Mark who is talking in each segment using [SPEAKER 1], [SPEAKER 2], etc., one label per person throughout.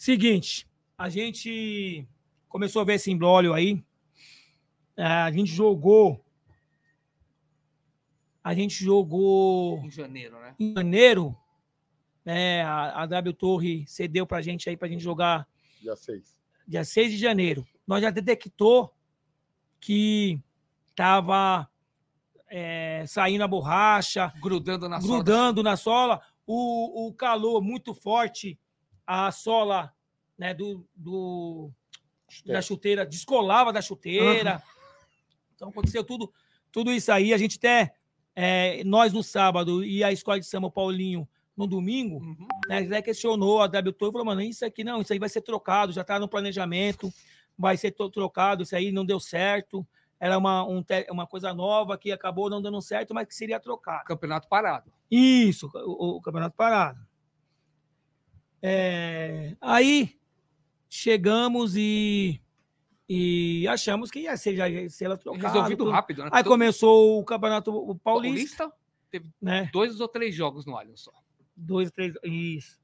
[SPEAKER 1] Seguinte, a gente começou a ver esse embrólio aí. É, a gente jogou. A gente jogou.
[SPEAKER 2] Em janeiro, né?
[SPEAKER 1] Em janeiro. Né, a, a W Torre cedeu pra gente aí pra gente jogar.
[SPEAKER 3] Dia 6.
[SPEAKER 1] Dia 6 de janeiro. Nós já detectou que tava é, saindo a borracha,
[SPEAKER 2] grudando na
[SPEAKER 1] grudando sola. na sola, o, o calor muito forte, a sola né, do, do da chuteira descolava da chuteira. Uhum. Então aconteceu tudo, tudo isso aí. A gente até, é, nós no sábado e a escola de samba Paulinho no domingo, uhum. né, questionou a W Tour e falou, mano, isso aqui não, isso aí vai ser trocado, já está no planejamento, vai ser trocado, isso aí não deu certo era uma, um, uma coisa nova que acabou não dando certo, mas que seria trocado.
[SPEAKER 2] Campeonato parado.
[SPEAKER 1] Isso, o, o campeonato parado. É, aí chegamos e, e achamos que ia ser, já ia ser ela trocada.
[SPEAKER 2] Resolvido tudo. rápido, né?
[SPEAKER 1] Aí começou o campeonato paulista.
[SPEAKER 2] Paulista teve né? dois ou três jogos no Allianz só.
[SPEAKER 1] Dois, três, isso.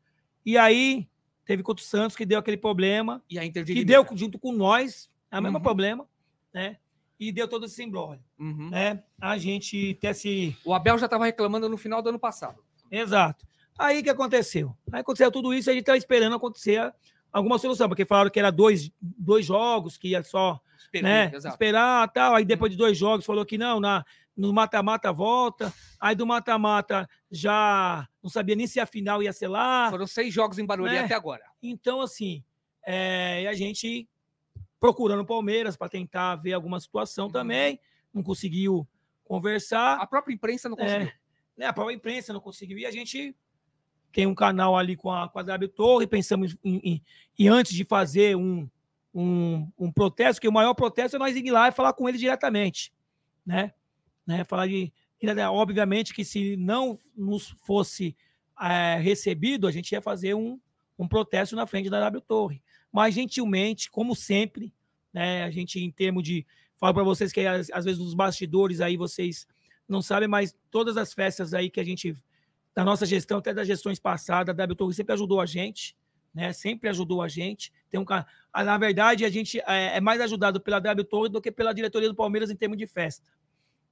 [SPEAKER 1] E aí teve contra o Santos que deu aquele problema.
[SPEAKER 2] E a Inter
[SPEAKER 1] de que deu junto com nós, é o mesmo uhum. problema, né? e deu todo esse embrólio. Uhum. Né? A gente até se.
[SPEAKER 2] O Abel já estava reclamando no final do ano passado.
[SPEAKER 1] Exato. Aí que aconteceu? Aí aconteceu tudo isso, a gente estava esperando acontecer alguma solução, porque falaram que era dois, dois jogos, que ia só né, esperar tal. Aí depois de dois jogos falou que não, na, no mata-mata volta. Aí do mata-mata já não sabia nem se a final ia ser lá.
[SPEAKER 2] Foram seis jogos em Barueri né? até agora.
[SPEAKER 1] Então, assim, é, a gente procurando o Palmeiras para tentar ver alguma situação uhum. também. Não conseguiu conversar.
[SPEAKER 2] A própria imprensa não conseguiu. É,
[SPEAKER 1] né, a própria imprensa não conseguiu. E a gente tem um canal ali com a, com a W Torre, pensamos em, em, antes de fazer um, um, um, protesto, que o maior protesto é nós ir lá e falar com ele diretamente. Né? né? Falar de. Obviamente que se não nos fosse é, recebido, a gente ia fazer um, um protesto na frente da W Torre mas gentilmente, como sempre, né? A gente, em termos de. Falo para vocês que às, às, vezes nos bastidores aí vocês não sabem, mas todas as festas aí que a gente. Da nossa gestão, até das gestões passadas, a W Torre sempre ajudou a gente, né? Sempre ajudou a gente. Tem um Na verdade, a gente é, é mais ajudado pela W Torre do que pela diretoria do Palmeiras em termos de festa,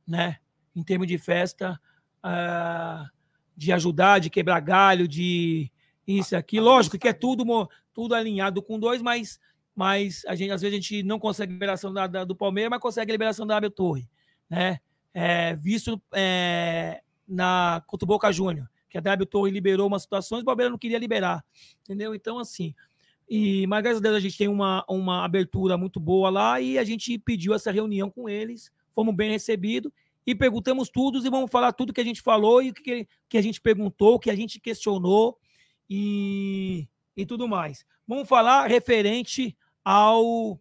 [SPEAKER 1] né? Em termos de festa, uh, de ajudar, de quebrar galho, de isso aqui. Lógico que é tudo, tudo alinhado com dois, mas, mas a gente, às vezes a gente não consegue liberação da, da, do Palmeiras, mas consegue liberação da Abel Torre. Né? É, visto é, na contra o Boca Júnior, que a W Torre liberou umas situações, o Palmeiras não queria liberar. Entendeu? Então, assim. E, mas graças a Deus a gente tem uma, uma abertura muito boa lá e a gente pediu essa reunião com eles, fomos bem recebidos e perguntamos tudo e vamos falar tudo que a gente falou e o que, que a gente perguntou, que a gente questionou e, e tudo mais. Vamos falar referente ao,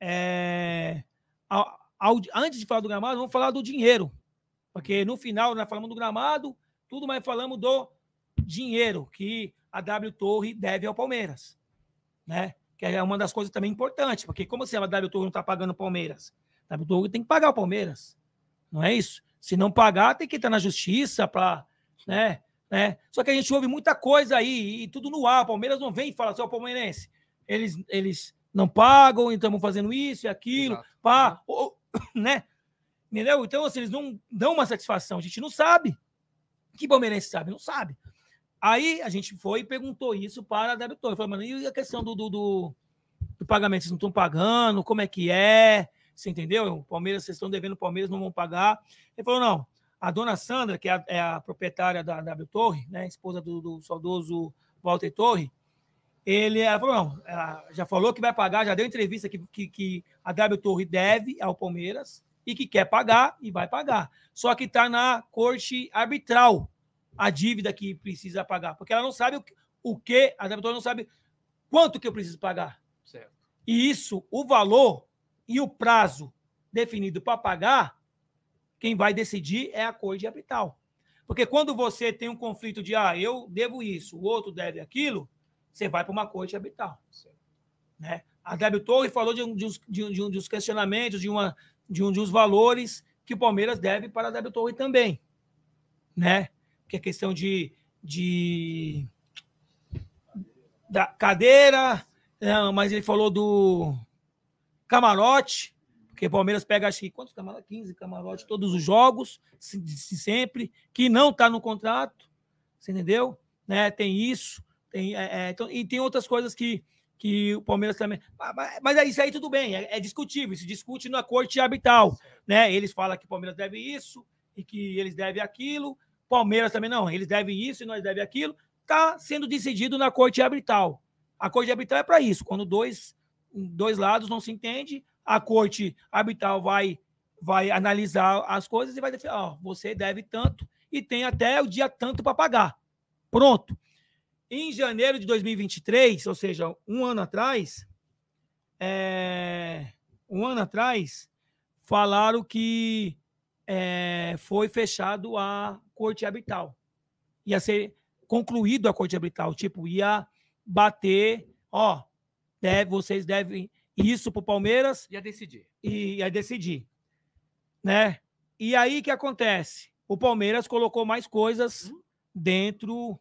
[SPEAKER 1] é, ao, ao, Antes de falar do gramado, vamos falar do dinheiro. Porque no final nós falamos do gramado, tudo, mas falamos do dinheiro que a W Torre deve ao Palmeiras. Né? Que é uma das coisas também importantes, porque como assim a W Torre não está pagando o Palmeiras? A W Torre tem que pagar o Palmeiras. Não é isso? Se não pagar, tem que estar na justiça para. Né? Né? Só que a gente ouve muita coisa aí e tudo no ar. O Palmeiras não vem e fala assim, o palmeirense, eles, eles não pagam, estamos fazendo isso e aquilo, Exato. pá, ou, né? Entendeu? Então, assim, eles não dão uma satisfação. A gente não sabe. Que palmeirense sabe? Não sabe. Aí a gente foi e perguntou isso para a debitor. Falou, mano, e a questão do, do, do, do pagamento? Vocês não estão pagando? Como é que é? Você entendeu? Palmeiras, vocês estão devendo o Palmeiras, não vão pagar. Ele falou, não, a dona Sandra, que é a, é a proprietária da W Torre, né, esposa do, do, saudoso Walter Torre, ele ela falou, não, ela já falou que vai pagar, já deu entrevista que, que, que a W Torre deve ao Palmeiras e que quer pagar e vai pagar. Só que está na corte arbitral a dívida que precisa pagar, porque ela não sabe o, o que, a Torre não sabe quanto que eu preciso pagar.
[SPEAKER 2] Certo.
[SPEAKER 1] E isso, o valor e o prazo definido para pagar quem vai decidir é a corte arbitral. Porque quando você tem um conflito de, ah, eu devo isso, o outro deve aquilo, você vai para uma corte arbitral. Né? A Torre falou de um, de, um, de um dos questionamentos, de, uma, de um dos valores que o Palmeiras deve para a Débio Torre também. Né? Que é questão de, de da cadeira, não, mas ele falou do camarote, porque o Palmeiras pega, acho que quantos camarotes? 15 camarotes, todos os jogos, se, se sempre, que não está no contrato, você entendeu? Né? Tem isso, tem, é, é, então, e tem outras coisas que, que o Palmeiras também. Mas, mas é isso aí tudo bem, é, é discutível, se discute na corte arbitral. Né? Eles falam que o Palmeiras deve isso e que eles devem aquilo. Palmeiras também não, eles devem isso e nós devem aquilo. Está sendo decidido na corte arbitral. A corte arbitral é para isso, quando dois, dois lados não se entendem, a corte arbitral vai, vai analisar as coisas e vai dizer, ó, você deve tanto e tem até o dia tanto para pagar. Pronto. Em janeiro de 2023, ou seja, um ano atrás, é, um ano atrás, falaram que é, foi fechado a corte arbitral. Ia ser concluído a corte arbitral, tipo, ia bater, ó, deve, vocês devem isso para o Palmeiras.
[SPEAKER 2] Ia decidir.
[SPEAKER 1] E ia decidir. Né? E aí que acontece? O Palmeiras colocou mais coisas hum? dentro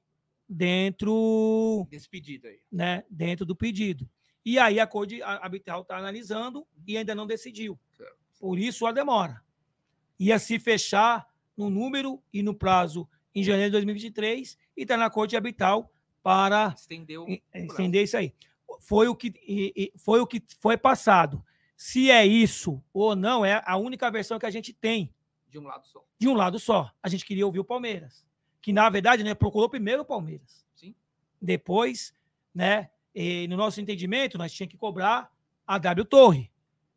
[SPEAKER 1] dentro
[SPEAKER 2] desse pedido aí,
[SPEAKER 1] né? Dentro do pedido. E aí a Corte Arbitral está analisando e ainda não decidiu. Por isso a demora. Ia se fechar no número e no prazo em janeiro de 2023 e está na Corte Arbitral para
[SPEAKER 2] Estendeu
[SPEAKER 1] estender isso aí. Foi o que foi o que foi passado. Se é isso ou não, é a única versão que a gente tem.
[SPEAKER 2] De um lado só.
[SPEAKER 1] De um lado só. A gente queria ouvir o Palmeiras que na verdade né, procurou primeiro o Palmeiras.
[SPEAKER 2] Sim.
[SPEAKER 1] Depois, né, no nosso entendimento, nós tínhamos que cobrar a W Torre.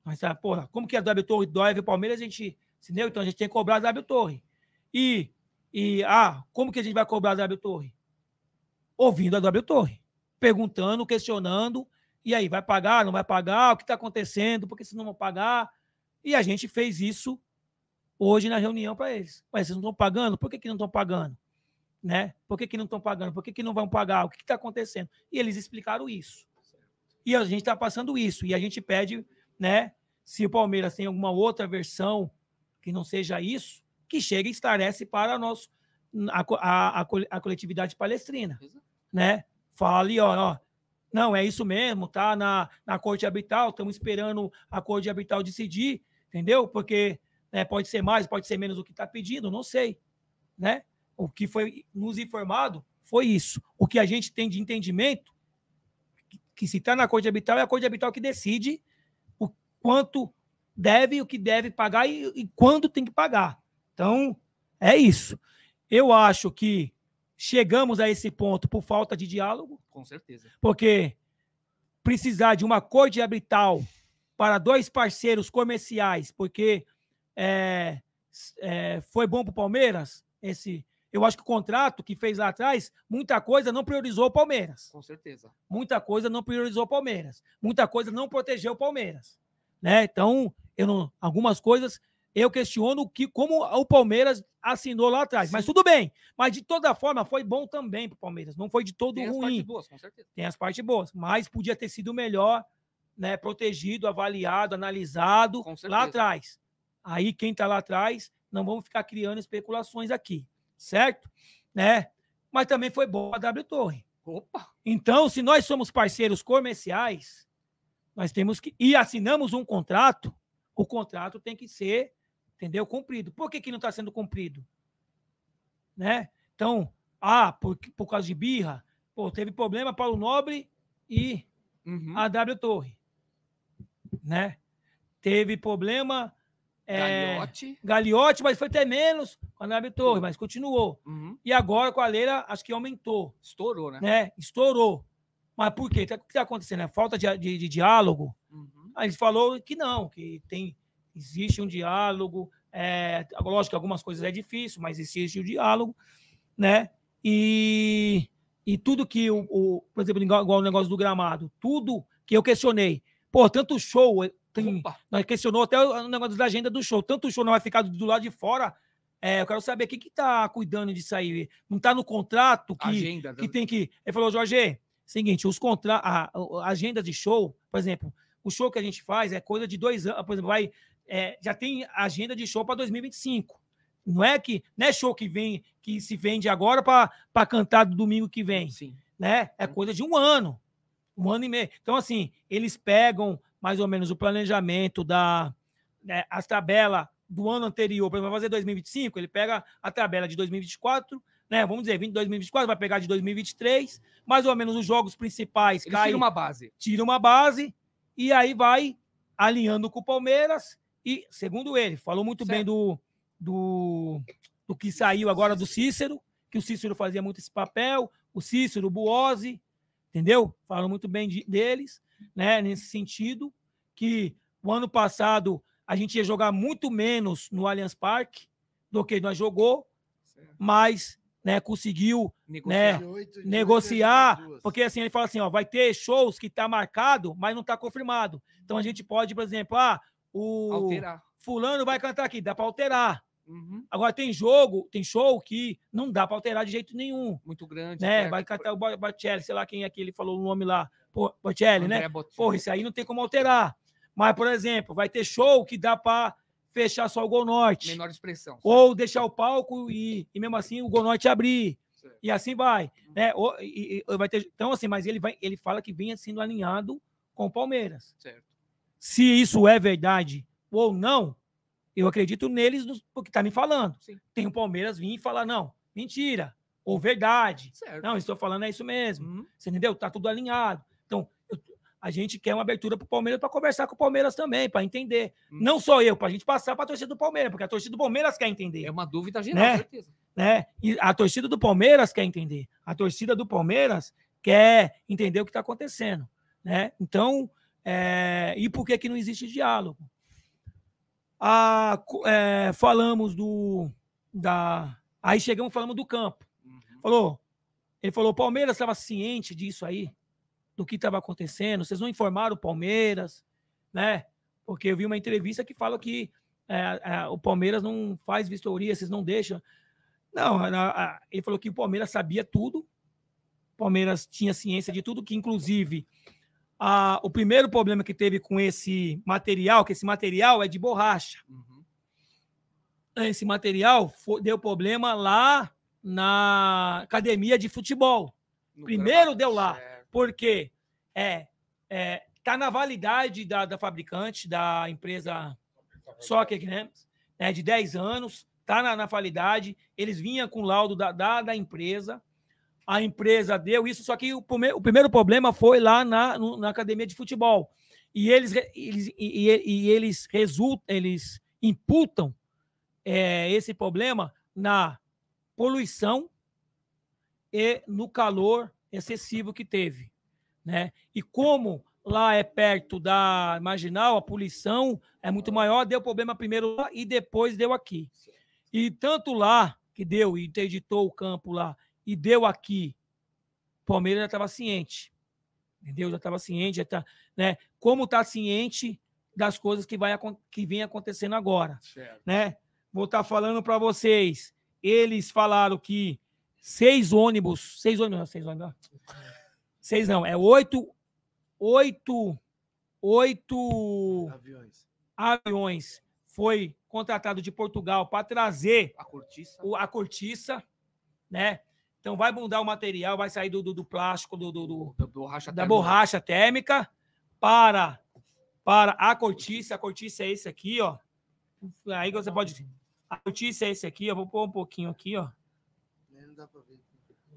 [SPEAKER 1] Mas, porra, como que a W Torre dói o Palmeiras, a gente, entendeu? Então a gente tem que cobrar W Torre. E, e ah, como que a gente vai cobrar W Torre? Ouvindo a W Torre, perguntando, questionando, e aí, vai pagar, não vai pagar? O que está acontecendo? Por que vocês não vão pagar? E a gente fez isso hoje na reunião para eles. Mas vocês não estão pagando? Por que, que não estão pagando? né? Por que, que não estão pagando? Por que, que não vão pagar? O que está acontecendo? E eles explicaram isso. E a gente está passando isso. E a gente pede, né? Se o Palmeiras tem alguma outra versão que não seja isso, que chegue e esclarece para nós, a, a, a, coletividade palestrina. Né? Fale, ó, ó, não, é isso mesmo, tá na, na Corte Arbitral, estamos esperando a Corte Arbitral decidir, entendeu? Porque né, pode ser mais, pode ser menos o que está pedindo, não sei, né? o que foi nos informado foi isso. O que a gente tem de entendimento, que se está na Corte Arbitral, é a Corte Arbitral que decide o quanto deve, o que deve pagar e, e quando tem que pagar. Então, é isso. Eu acho que chegamos a esse ponto por falta de diálogo.
[SPEAKER 2] Com certeza.
[SPEAKER 1] Porque precisar de uma corte arbitral para dois parceiros comerciais, porque é, é, foi bom para o Palmeiras esse eu acho que o contrato que fez lá atrás, muita coisa não priorizou o Palmeiras.
[SPEAKER 2] Com certeza.
[SPEAKER 1] Muita coisa não priorizou o Palmeiras. Muita coisa não protegeu o Palmeiras. Né? Então, eu não, algumas coisas eu questiono que como o Palmeiras assinou lá atrás. Sim. Mas tudo bem. Mas de toda forma foi bom também para o Palmeiras. Não foi de todo Tem ruim. Tem as partes boas, com certeza. Tem as partes boas. Mas podia ter sido melhor, né? Protegido, avaliado, analisado lá atrás. Aí quem está lá atrás, não vamos ficar criando especulações aqui certo? Né? Mas também foi boa a W Torre.
[SPEAKER 2] Opa!
[SPEAKER 1] Então, se nós somos parceiros comerciais, nós temos que. E assinamos um contrato, o contrato tem que ser, entendeu? Cumprido. Por que, que não está sendo cumprido? Né? Então, ah, por, por causa de birra, pô, teve problema Paulo Nobre e uhum. a W Torre. Né? Teve problema
[SPEAKER 2] é, Galiote.
[SPEAKER 1] Galiote, mas foi até menos com a Nabe Torre, mas continuou. Uhum. E agora com a Leira, acho que aumentou.
[SPEAKER 2] Estourou, né?
[SPEAKER 1] né? Estourou. Mas por quê? O que está acontecendo? É falta de, de, de diálogo? Uhum. Aí ele falou que não, que tem, existe um diálogo. É, lógico que algumas coisas é difícil, mas existe o diálogo, né? E, e tudo que o, o por exemplo, igual, igual o negócio do gramado, tudo que eu questionei, pô, tanto show, tem, nós questionou até o negócio da agenda do show. Tanto o show não vai ficar do lado de fora. É, eu quero saber quem que tá cuidando disso aí. Não tá no contrato que, agenda, que tem que. Ele falou, Jorge, seguinte, os contra... a, a agenda de show, por exemplo, o show que a gente faz é coisa de dois anos, por exemplo, vai. É, já tem agenda de show para 2025. Não é que não é show que vem que se vende agora para cantar do domingo que vem.
[SPEAKER 2] Sim.
[SPEAKER 1] né? É coisa de um ano, um ano e meio. Então, assim, eles pegam mais ou menos o planejamento da né, as tabelas do ano anterior, vai fazer 2025, ele pega a tabela de 2024, né? Vamos dizer, 2024, vai pegar de 2023, mais ou menos os jogos principais.
[SPEAKER 2] Ele tira uma base.
[SPEAKER 1] Tira uma base e aí vai alinhando com o Palmeiras. E, segundo ele, falou muito certo. bem do, do, do que saiu agora do Cícero, que o Cícero fazia muito esse papel, o Cícero, o Buozzi, entendeu? Falam muito bem de, deles, né? Nesse sentido, que o ano passado a gente ia jogar muito menos no Allianz Parque do que nós jogou, certo. mas né, conseguiu negociar, né, negociar porque assim ele fala assim, ó, vai ter shows que tá marcado, mas não tá confirmado. Então a gente pode, por exemplo, ah, o alterar. fulano vai cantar aqui, dá para alterar. Uhum. Agora tem jogo, tem show que não dá para alterar de jeito nenhum.
[SPEAKER 2] Muito grande.
[SPEAKER 1] Né? Vai cantar o Bocelli, sei lá quem é que ele falou o nome lá. Pô, Bocelli, né? Bocelli. Porra, isso aí não tem como alterar. Mas, por exemplo, vai ter show que dá para fechar só o Gol Norte.
[SPEAKER 2] Menor expressão. Certo?
[SPEAKER 1] Ou deixar o palco e, e mesmo assim o Gol Norte abrir. Certo. E assim vai. Uhum. Né? Ou, e, e, vai ter, então, assim, mas ele, vai, ele fala que vinha sendo alinhado com o Palmeiras. Certo. Se isso é verdade ou não, eu acredito neles porque tá me falando. Sim. Tem o Palmeiras vir e falar, não, mentira, ou verdade. Certo. Não, estou falando é isso mesmo. Uhum. Você entendeu? Tá tudo alinhado. Então, a gente quer uma abertura para o Palmeiras para conversar com o Palmeiras também, para entender. Uhum. Não só eu, para a gente passar para a torcida do Palmeiras, porque a torcida do Palmeiras quer entender.
[SPEAKER 2] É uma dúvida geral, né? certeza.
[SPEAKER 1] Né? E a torcida do Palmeiras quer entender. A torcida do Palmeiras quer entender o que está acontecendo. Né? Então, é... e por que, que não existe diálogo? é, falamos do. Da, aí chegamos falamos do campo. Uhum. Falou. Ele falou: o Palmeiras estava ciente disso aí, do que estava acontecendo. Vocês não informaram o Palmeiras, né? Porque eu vi uma entrevista que fala que é, é, o Palmeiras não faz vistoria, vocês não deixam. Não, a, a, ele falou que o Palmeiras sabia tudo, o Palmeiras tinha ciência de tudo, que inclusive ah, o primeiro problema que teve com esse material, que esse material é de borracha. Uhum. Esse material foi, deu problema lá na academia de futebol. No primeiro deu lá, certo. Porque é, é, tá na validade da, da fabricante, da empresa Soccer Games, né, de 10 anos, tá na, na validade. Eles vinham com laudo da, da, da empresa a empresa deu isso, só que o, primeiro, o primeiro problema foi lá na, no, na academia de futebol. E eles, eles, e, e eles resultam, eles imputam é, esse problema na poluição e no calor excessivo que teve. Né? E como lá é perto da marginal, a poluição é muito maior, deu problema primeiro lá e depois deu aqui. E tanto lá que deu e interditou o campo lá e deu aqui, Palmeiras já estava ciente. Entendeu? Já estava ciente, já tá, né? Como está ciente das coisas que, vai, que vem acontecendo agora. Certo. Né? Vou estar tá falando para vocês. Eles falaram que seis ônibus, seis ônibus, não, seis ônibus, seis não, é oito, oito, oito aviões, aviões foi contratado de Portugal para trazer
[SPEAKER 2] a cortiça.
[SPEAKER 1] O, a cortiça, né? Então vai mudar o material, vai sair do, do, do plástico, do, do, da, borracha, da borracha térmica para, para a cortiça. A cortiça é esse aqui, ó. Aí você pode. A cortiça é esse aqui, ó. Vou pôr um pouquinho aqui, ó. Dá pra ver.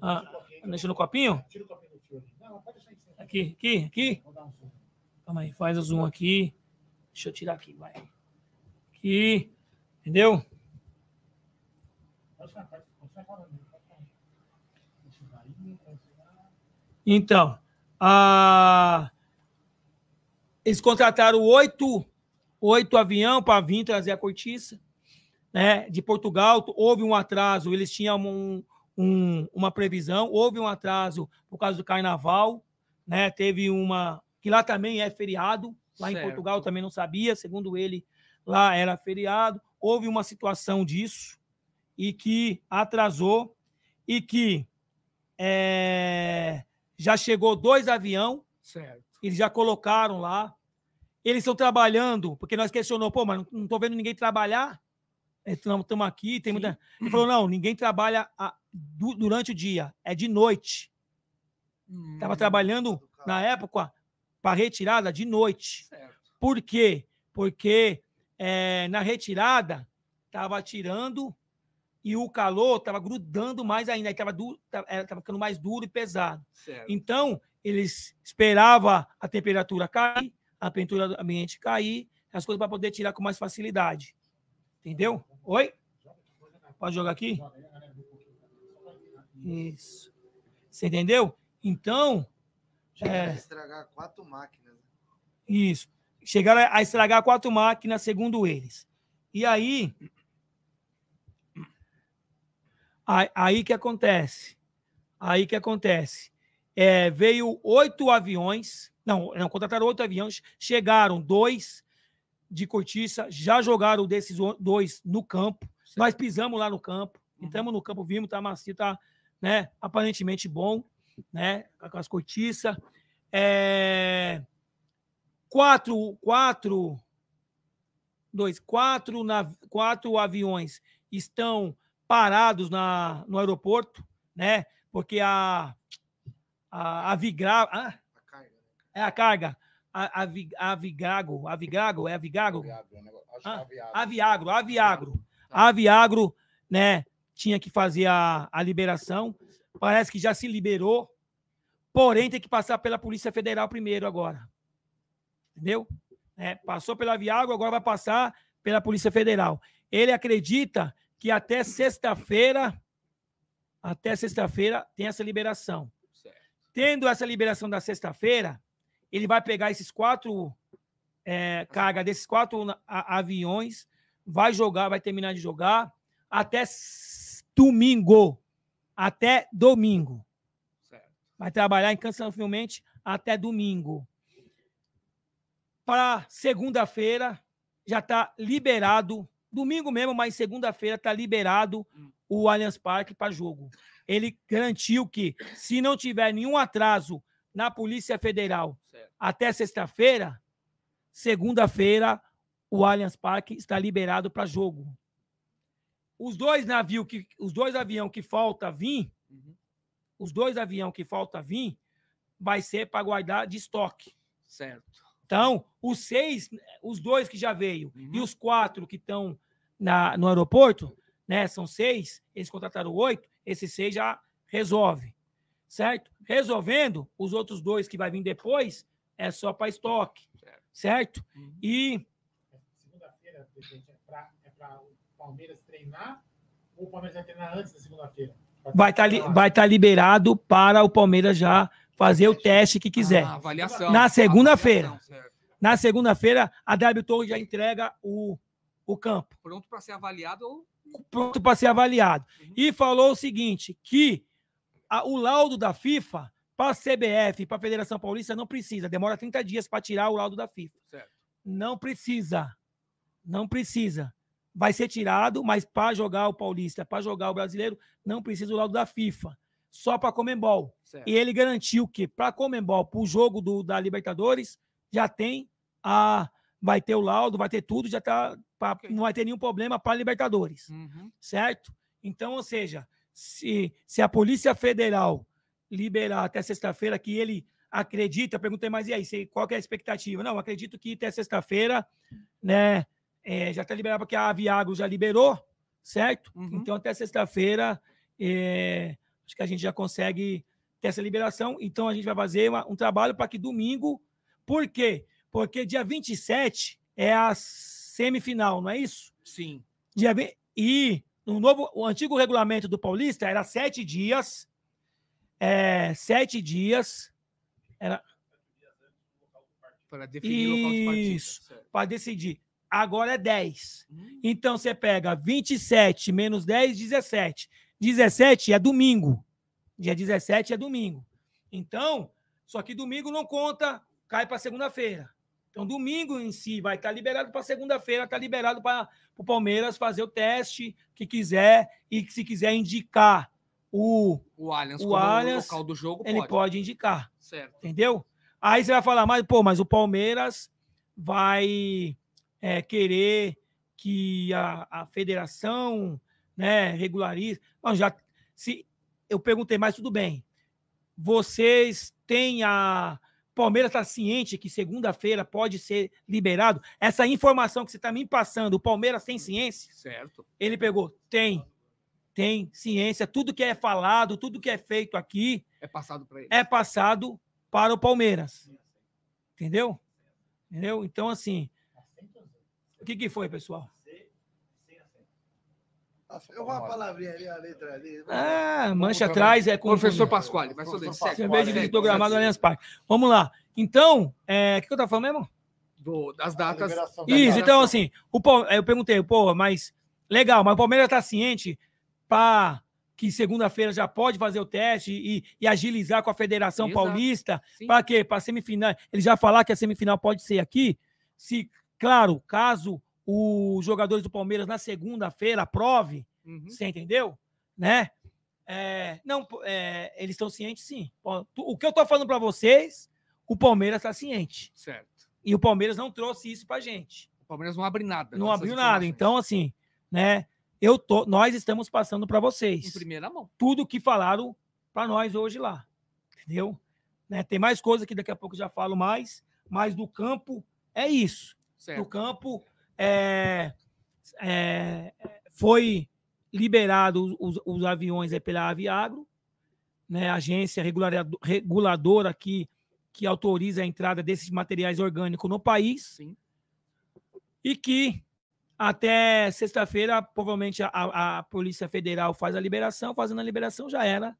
[SPEAKER 1] Ah, deixa no copinho? Tira o copinho do tio aqui. Aqui, aqui, Calma aí, faz o zoom aqui. Deixa eu tirar aqui, vai. Aqui. Entendeu? Então, a... eles contrataram oito, oito aviões para vir trazer a cortiça né, de Portugal. Houve um atraso, eles tinham um, um, uma previsão, houve um atraso por causa do carnaval. Né, teve uma. que lá também é feriado, lá certo. em Portugal também não sabia, segundo ele, lá era feriado. Houve uma situação disso e que atrasou e que é, já chegou dois aviões, certo. eles já colocaram lá. Eles estão trabalhando, porque nós questionou, pô, mas não estou vendo ninguém trabalhar. Estamos aqui, tem muita. Ele falou: não, ninguém trabalha a, du, durante o dia, é de noite. Estava
[SPEAKER 2] Hum,
[SPEAKER 1] trabalhando,
[SPEAKER 3] do carro.
[SPEAKER 1] na época, para retirada de noite.
[SPEAKER 2] certo.
[SPEAKER 1] Por quê? Porque eh, na retirada estava tirando e o calor estava grudando mais ainda, estava ficando mais duro e pesado.
[SPEAKER 2] certo.
[SPEAKER 1] Então, eles esperavam a temperatura cair, a temperatura do ambiente cair, as coisas para poder tirar com mais facilidade. Entendeu? Oi? Pode jogar aqui? Isso. Você entendeu? Então,
[SPEAKER 3] Chega
[SPEAKER 1] É.
[SPEAKER 3] a estragar quatro máquinas.
[SPEAKER 1] Isso. Chegaram a estragar quatro máquinas, segundo eles. E aí. Aí, aí que acontece. Aí que acontece. É, veio oito aviões. Não, não, contrataram oito aviões. Chegaram dois de cortiça, já jogaram desses dois no campo. Nós pisamos lá no campo,
[SPEAKER 2] Uhum.
[SPEAKER 1] entramos no campo, vimos, tá macio, tá né, aparentemente bom, né? Com as cortiças. É, quatro, quatro, dois, quatro, quatro aviões estão parados na, no aeroporto, né? Porque a a, a Vigra, ah,
[SPEAKER 3] A carga. né?
[SPEAKER 1] é a carga, a, a, Vi- a Vigago, a Vigago, é a Vigago?
[SPEAKER 4] Viagro, é um negócio- acho que
[SPEAKER 1] Ah,
[SPEAKER 4] é uma viagem.
[SPEAKER 1] A Viagro, a Viagro. A Viagro, né, tinha que fazer a, a liberação. Parece que já se liberou. Porém, tem que passar pela Polícia Federal primeiro agora. Entendeu? É, passou pela Viagro, agora vai passar pela Polícia Federal. Ele acredita que até sexta-feira, até sexta-feira, tem essa liberação.
[SPEAKER 2] certo.
[SPEAKER 1] Tendo essa liberação da sexta-feira, ele vai pegar esses quatro é, carga desses quatro aviões, vai jogar, vai terminar de jogar até domingo. Até domingo.
[SPEAKER 2] certo.
[SPEAKER 1] Vai trabalhar incansavelmente até domingo. Para segunda-feira, já está liberado. Domingo mesmo, mas segunda-feira está liberado
[SPEAKER 2] Hum.
[SPEAKER 1] o Allianz Parque para jogo. Ele garantiu que, se não tiver nenhum atraso na Polícia Federal
[SPEAKER 2] certo.
[SPEAKER 1] até sexta-feira, segunda-feira, o Allianz Parque está liberado para jogo. Os dois navios que os dois aviões que falta vir,
[SPEAKER 2] Uhum.
[SPEAKER 1] os dois aviões que falta vir, vai ser para guardar de estoque.
[SPEAKER 2] Certo.
[SPEAKER 1] Então, os seis, os dois que já veio
[SPEAKER 2] Uhum.
[SPEAKER 1] e os quatro que estão na, no aeroporto, né? São seis, eles contrataram oito, esses seis já resolve, certo? Resolvendo, os outros dois que vai vir depois é só para estoque,
[SPEAKER 2] Certo. Uhum.
[SPEAKER 1] E
[SPEAKER 5] Segunda-feira, é para o Palmeiras treinar ou o Palmeiras vai treinar antes da segunda-feira?
[SPEAKER 1] vai estar vai tá liberado para o Palmeiras já fazer o teste que quiser.
[SPEAKER 2] Ah, avaliação.
[SPEAKER 1] Na segunda-feira. Na segunda-feira, a W Torre já entrega o, o campo.
[SPEAKER 2] Pronto para ser avaliado ou.
[SPEAKER 1] pronto para ser avaliado.
[SPEAKER 2] Uhum.
[SPEAKER 1] E falou o seguinte: que a- o laudo da FIFA para a CBF, para a Federação Paulista, não precisa. Demora 30 dias para tirar o laudo da FIFA.
[SPEAKER 2] Certo.
[SPEAKER 1] Não precisa. Não precisa. Vai ser tirado, mas para jogar o Paulista, para jogar o brasileiro, não precisa o laudo da FIFA. Só para Comembol.
[SPEAKER 2] certo.
[SPEAKER 1] E ele garantiu que para Comembol, para o jogo do, da Libertadores, já tem a. Vai ter o laudo, vai ter tudo, já tá. pra-
[SPEAKER 2] Ok.
[SPEAKER 1] Não vai ter nenhum problema para Libertadores
[SPEAKER 2] Uhum.
[SPEAKER 1] certo? Então, ou seja, se, se a Polícia Federal liberar até sexta-feira, que ele acredita, eu perguntei, mas e aí, qual que é a expectativa? Não, acredito que até sexta-feira, né, é, já está liberado, porque a Viagro já liberou, certo?
[SPEAKER 2] Uhum.
[SPEAKER 1] Então, até sexta-feira, é, acho que a gente já consegue ter essa liberação. Então, a gente vai fazer uma- um trabalho para que domingo, por quê? Porque dia 27 é a semifinal, não é isso?
[SPEAKER 2] Sim.
[SPEAKER 1] Dia ve- E no novo, o antigo regulamento do Paulista era sete dias. É, sete dias
[SPEAKER 2] Para definir o local de partida.
[SPEAKER 1] Isso.
[SPEAKER 2] Certo.
[SPEAKER 1] para decidir. Agora é 10.
[SPEAKER 2] Hum,
[SPEAKER 1] Então você pega 27 menos 10, 17. 17 é domingo. Dia 17 é domingo. Então, só que domingo não conta, cai para segunda-feira. Então, domingo em si vai estar liberado para segunda-feira, está liberado para o Palmeiras fazer o teste que quiser e que se quiser indicar o.
[SPEAKER 2] O Allianz,
[SPEAKER 1] O
[SPEAKER 2] como
[SPEAKER 1] Allianz,
[SPEAKER 2] local do jogo,
[SPEAKER 1] Ele
[SPEAKER 2] pode.
[SPEAKER 1] pode indicar.
[SPEAKER 2] Certo.
[SPEAKER 1] Entendeu? Aí você vai falar, mas, pô, mas o Palmeiras vai é, querer que a, a federação né, regularize. Não, já, se, eu perguntei, mas tudo bem. vocês têm a. Palmeiras está ciente que segunda-feira pode ser liberado. Essa informação que você está me passando, o Palmeiras tem ciência?
[SPEAKER 2] Certo.
[SPEAKER 1] Ele pegou, tem. Tem ciência. Tudo que é falado, tudo que é feito aqui
[SPEAKER 2] É passado pra ele.
[SPEAKER 1] é passado para o Palmeiras. Entendeu? Entendeu? Então, assim, o que, que foi, pessoal?
[SPEAKER 3] Eu vou uma palavrinha ali, a letra ali.
[SPEAKER 1] Ah, mancha atrás é com
[SPEAKER 2] Professor Pasquale, vai
[SPEAKER 3] Professor
[SPEAKER 2] fazer.
[SPEAKER 3] Pasquale.
[SPEAKER 1] Cerveja de programado no Allianz Parque. Vamos lá. Então, é, o que, que eu tava falando mesmo?
[SPEAKER 2] Do, das
[SPEAKER 5] A
[SPEAKER 2] datas.
[SPEAKER 1] Isso, então assim, o, Pal- eu perguntei, pô, mas legal, mas o Palmeiras tá ciente para que segunda-feira já pode fazer o teste e, e agilizar com a Federação
[SPEAKER 2] Exato.
[SPEAKER 1] Paulista. Para quê? Para semifinal. Ele já falar que a semifinal pode ser aqui. Se, claro, caso os jogadores do Palmeiras na segunda-feira aprove,
[SPEAKER 2] Uhum.
[SPEAKER 1] você entendeu? Né? É, não, é, eles estão cientes, sim. O que eu tô falando para vocês, o Palmeiras está ciente.
[SPEAKER 2] Certo.
[SPEAKER 1] E o Palmeiras não trouxe isso pra gente.
[SPEAKER 2] O Palmeiras não abre nada.
[SPEAKER 1] Não abriu nada. Então, assim, né? Eu tô, nós estamos passando para
[SPEAKER 2] Em
[SPEAKER 1] vocês
[SPEAKER 2] primeira mão.
[SPEAKER 1] tudo que falaram para nós hoje lá. Entendeu? Né, Tem mais coisa que daqui a pouco já falo mais, mas do campo é isso. Do
[SPEAKER 2] Certo.
[SPEAKER 1] campo é, é, foi liberado os, os aviões pela Aviagro, né, agência reguladora que, que autoriza a entrada desses materiais orgânicos no país
[SPEAKER 2] Sim.
[SPEAKER 1] e que até sexta-feira, provavelmente a, a Polícia Federal faz a liberação, fazendo a liberação já era.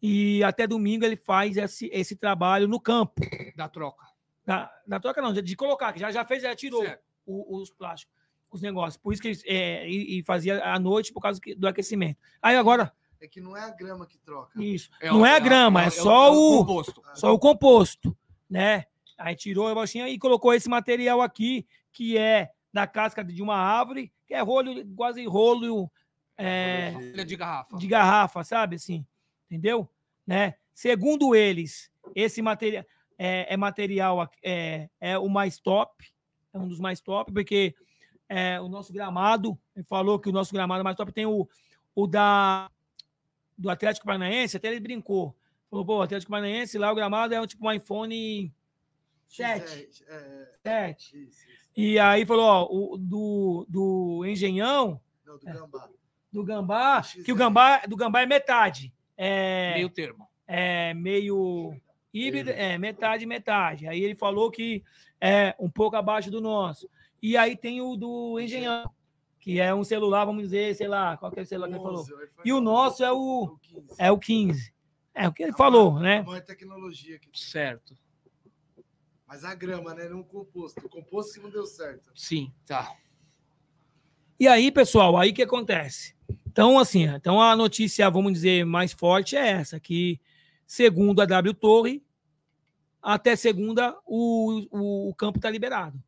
[SPEAKER 1] E até domingo ele faz esse, esse trabalho no campo.
[SPEAKER 2] Da troca.
[SPEAKER 1] Na, na troca não, de, de colocar, que já, já fez, já tirou
[SPEAKER 2] Certo.
[SPEAKER 1] O- os plásticos, os negócios. Por isso que eles, é, e, e fazia à noite por causa que- do aquecimento. Aí agora,
[SPEAKER 3] É que não é a grama que troca.
[SPEAKER 1] isso.
[SPEAKER 2] É
[SPEAKER 1] não
[SPEAKER 2] o-
[SPEAKER 1] é a grama, é, só o,
[SPEAKER 2] composto.
[SPEAKER 1] só o composto, né? Aí tirou a baixinha e colocou esse material aqui, que é da casca de uma árvore, que é rolo, quase rolo é,
[SPEAKER 2] de garrafa.
[SPEAKER 1] de garrafa, sabe assim? Entendeu? Né? Segundo eles, esse material é, é material é, é o mais top, é um dos mais top, porque é, o nosso gramado, ele falou que o nosso gramado mais top tem o, o da do Atlético Paranaense, até ele brincou. Falou, pô, o Atlético Paranaense lá o gramado é um tipo um iPhone 7.
[SPEAKER 3] É, é,
[SPEAKER 1] 7.
[SPEAKER 3] isso, isso.
[SPEAKER 1] E aí falou, ó, o do, do Engenhão,
[SPEAKER 3] Não, do gambá.
[SPEAKER 1] do Gambá, que o Gambá, do Gambá é metade. É,
[SPEAKER 2] Meio termo.
[SPEAKER 1] é meio híbrido, é metade, metade. Aí ele falou que é um pouco abaixo do nosso. E aí tem o do Engenhão, que é um celular, vamos dizer, sei lá, qual que é o celular que ele falou.
[SPEAKER 3] 11, iPhone
[SPEAKER 1] E o nosso é o,
[SPEAKER 3] 11, 15.
[SPEAKER 1] é o 15. É o que ele falou,
[SPEAKER 3] A
[SPEAKER 1] né?
[SPEAKER 3] maior tecnologia que tem.
[SPEAKER 2] Certo.
[SPEAKER 3] Mas a grama, né? Não o composto. O composto que não deu certo.
[SPEAKER 2] Sim, tá.
[SPEAKER 1] E aí, pessoal, aí que acontece? Então, assim, então a notícia, vamos dizer, mais forte é essa, que segundo a W Torre, até segunda o, o, o campo está liberado.